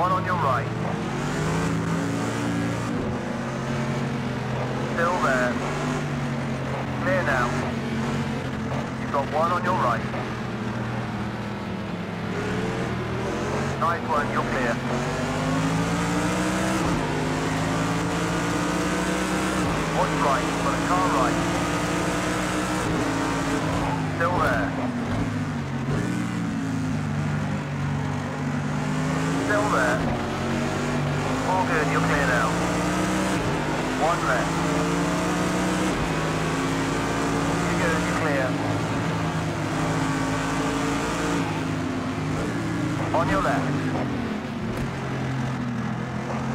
One on your right. Still there. Clear now. You've got one on your right. Nice one, you're clear. Watch right, you've a car right. Still there. There. All good, you're clear now. One left. You're good, you're clear. On your left.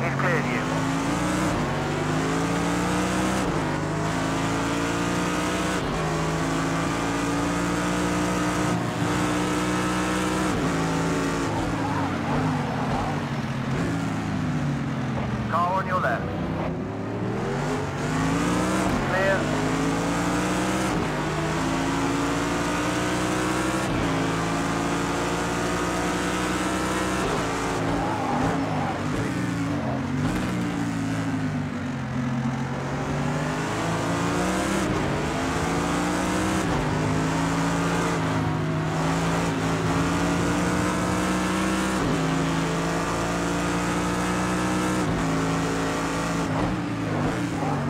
He's cleared you. Car on your left. Clear.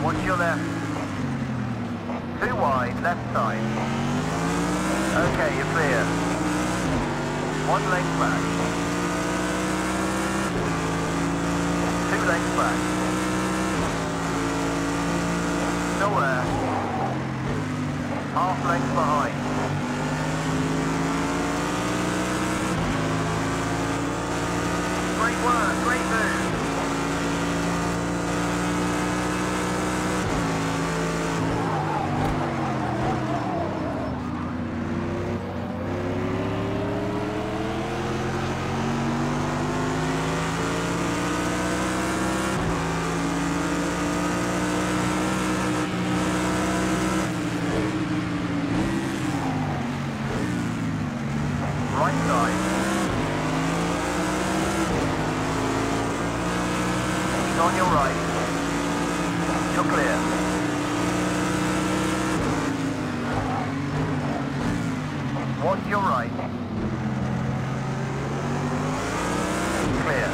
Watch your left. Two wide, left side. Okay, you're clear. One length back. Two lengths back. Nowhere. Half length behind. Great work, great move. Right side. He's on your right. You're clear. Watch your right. Clear.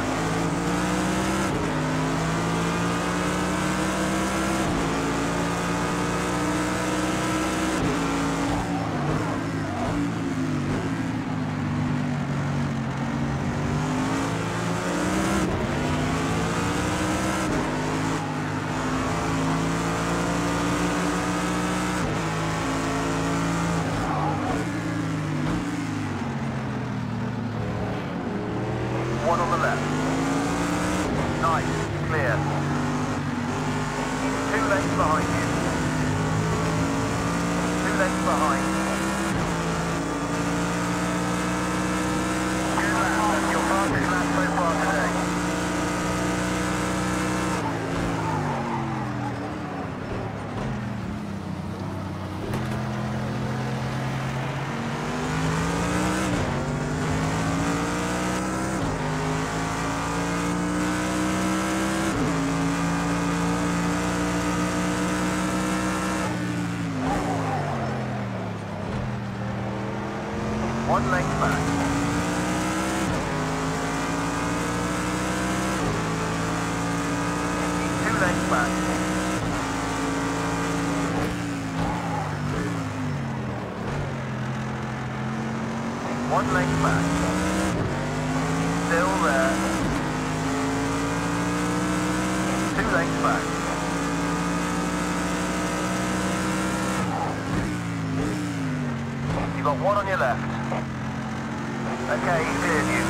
One on the left. Nice. Clear. Two lengths behind you. Two lengths behind. Good lap. That's your fastest lap so far today. One length back. Two lengths back. You've got one on your left. Okay, he's cleared you.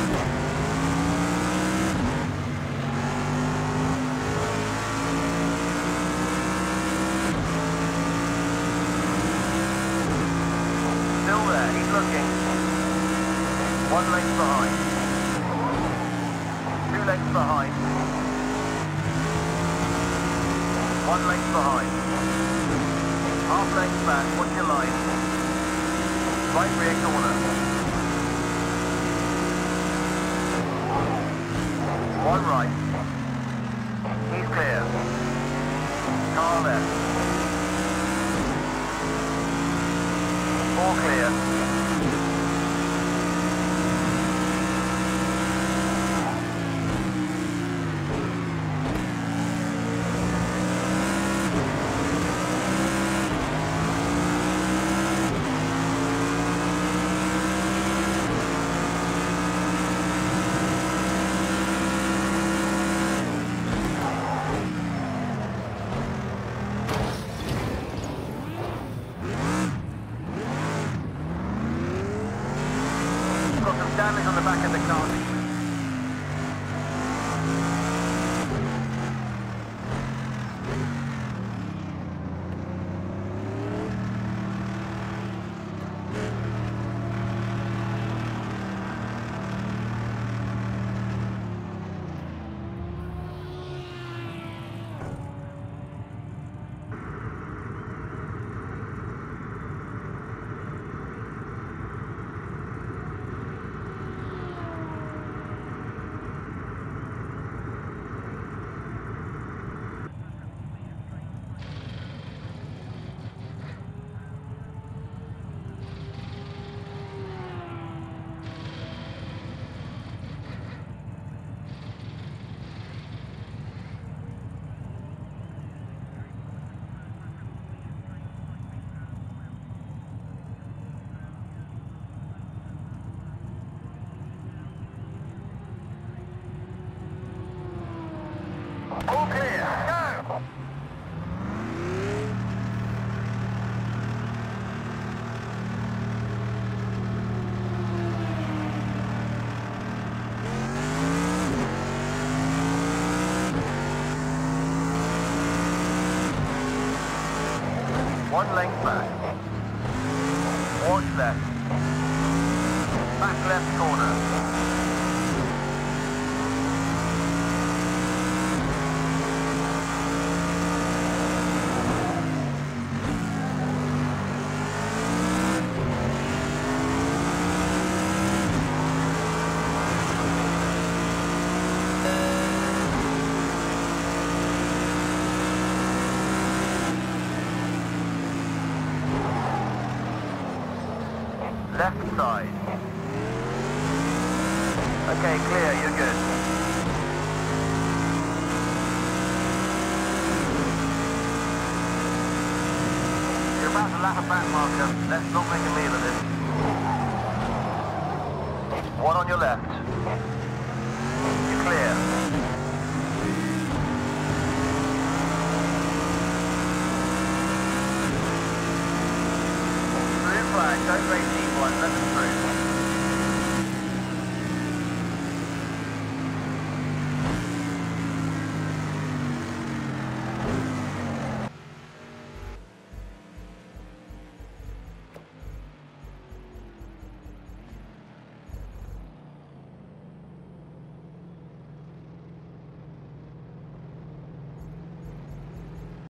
Still there, he's looking. One length behind. Two lengths behind. One length behind. Half length back, watch your line. Right rear corner. One right. He's clear. Car left. All clear. On the back of the car. One length back. Watch left. Back left corner. Left side. Okay, clear, you're good. You're about to lap a back marker. Let's not make a meal of this. One on your left.